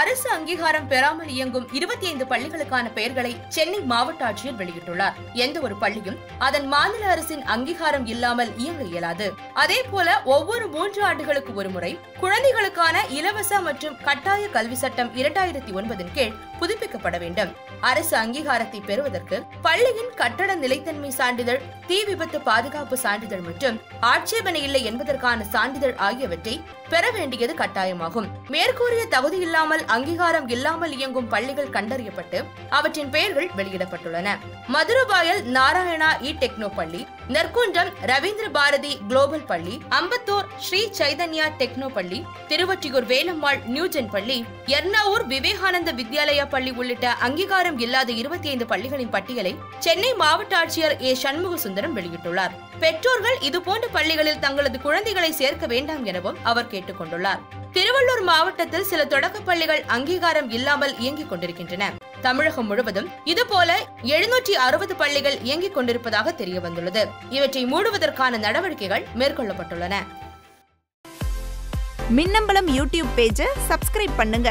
அரசு அங்கீகாரம் பெறாமல் இயங்கும் இருபத்தி ஐந்து பள்ளிகளுக்கான பெயர்களை சென்னை மாவட்ட ஆட்சியர் வெளியிட்டுள்ளார். எந்த ஒரு பள்ளியும் அதன் மாநில அரசின் அங்கீகாரம் இல்லாமல் இயங்க இயலாது. அதே போல ஒவ்வொரு மூன்று ஆண்டுகளுக்கு ஒருமுறை குழந்தைகளுக்கான இலவச மற்றும் கட்டாய கல்வி சட்டம் இரண்டாயிரத்தி ஒன்பதின் கீழ் புதுப்பிக்கப்பட வேண்டும். அரசு அங்கீகாரத்தை பெறுவதற்கு பள்ளியின் கட்டட நிலைத்தன்மை சான்றிதழ் தீ விபத்து பாதுகாப்பு சான்றிதழ் மற்றும் ஆட்சேபனை இல்லை என்பதற்கான சான்றிதழ் ஆகியவற்றை பெற வேண்டியது கட்டாயமாகும். மேற்கூறிய தகுதி இல்லாமல் அங்கீகாரம் இல்லாமல் இயங்கும் பள்ளிகள் கண்டறியப்பட்டு அவற்றின் பெயர்கள் வெளியிடப்பட்டுள்ளன. மதுரவாயல் நாராயணா இ டெக்னோ பள்ளி நெற்குன்றம் ரவீந்திர பாரதி குளோபல் பள்ளி அம்பத்தூர் ஸ்ரீ சைதன்யா டெக்னோ பள்ளி திருவொற்றியூர் வேலம்மாள் நியூஜென் பள்ளி எர்ணாவூர் விவேகானந்த வித்யாலயா பள்ளி உள்ளிட்ட அங்கீகாரம் இல்லாத இருபத்தி ஐந்து பள்ளிகளின் பட்டியலை சென்னை மாவட்ட ஆட்சியர் ஏ. சண்முக சுந்தரம் வெளியிட்டுள்ளார். பெற்றோர்கள் இதுபோன்ற பள்ளிகளில் தங்களது குழந்தைகளை சேர்க்க வேண்டாம் எனவும் அவர் கேட்டுக் கொண்டுள்ளார் திருவள்ளூர் மாவட்டத்தில் சில தொடக்கப் பள்ளிகள் அங்கீகாரம் இல்லாமல் இயங்கிக் கொண்டிருக்கின்றன. தமிழகம் முழுவதும் இதுபோல எழுநூற்றி அறுபது பள்ளிகள் இயங்கிக் கொண்டிருப்பதாக தெரிய வந்துள்ளது இவற்றை மூடுவதற்கான நடவடிக்கைகள் மேற்கொள்ளப்பட்டுள்ளன. மின்னம்பலம் யூடியூப் பேஜை சப்ஸ்கிரைப் பண்ணுங்க.